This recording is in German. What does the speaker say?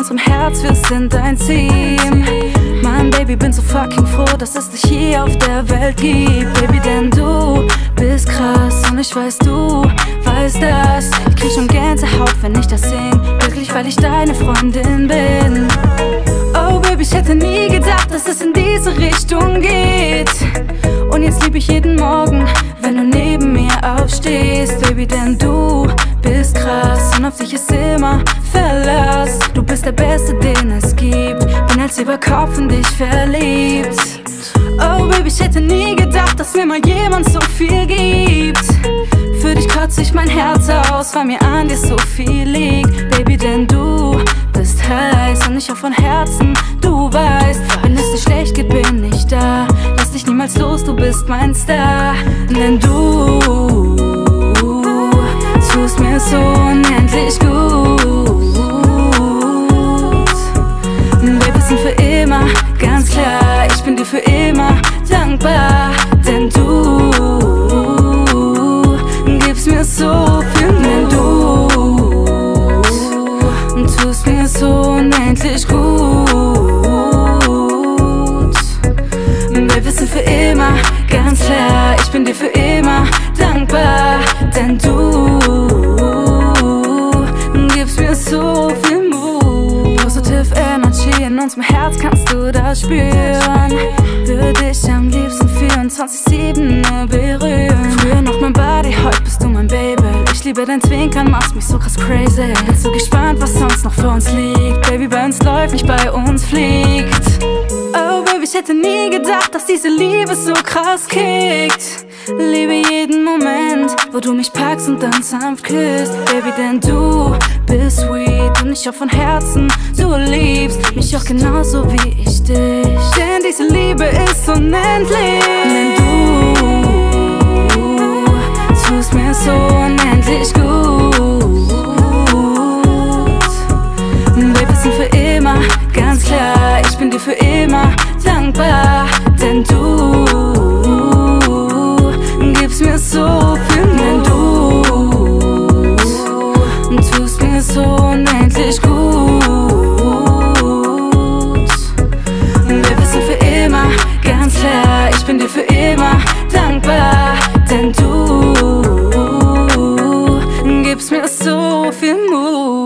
unserem Herz, wir sind ein Team. Mein Baby, bin so fucking froh, dass es dich hier auf der Welt gibt. Baby, denn du bist krass und ich weiß, du weißt das. Ich krieg schon Gänsehaut, wenn ich das sing. Wirklich, weil ich deine Freundin bin. Oh Baby, ich hätte nie gedacht, dass es in diese Richtung geht. Und jetzt lieb ich jeden Morgen, wenn du neben mir aufstehst, Baby, denn du bist krass und auf dich ist immer Verlass. Der Beste, den es gibt. Bin als über Kopf in dich verliebt. Oh Baby, ich hätte nie gedacht, dass mir mal jemand so viel gibt. Für dich kotze ich mein Herz aus, weil mir an dir so viel liegt. Baby, denn du bist heiß und ich auch von Herzen, du weißt, wenn es dir schlecht geht, bin ich da. Lass dich niemals los, du bist mein Star. Denn du für immer, ganz klar, ich bin dir für immer dankbar, denn du gibst mir so viel Mut. Positive Energy in unserem Herz kannst du das spüren. Würde ich am liebsten 24-7 nur berühren. Früher noch mein Body, heute bist du mein Baby. Ich liebe dein Zwinkern, machst mich so krass crazy. Bin so gespannt, was sonst noch vor uns liegt. Baby, bei uns läuft, nicht bei uns fliegt. Oh Baby, ich hätte nie gedacht, dass diese Liebe so krass kickt. Liebe jeden Moment, wo du mich packst und dann sanft küsst. Baby, denn du bist sweet und ich hoffe von Herzen, du liebst mich auch genauso wie ich dich. Denn diese Liebe ist unendlich. Denn du tust mir so unendlich gut. Baby, wir sind für immer, ganz klar, ich bin dir für immer dankbar, denn du gibst mir so viel Mut. Du tust mir so unendlich gut. Wir wissen für immer, ganz klar, ich bin dir für immer dankbar, denn du gibst mir so viel Mut.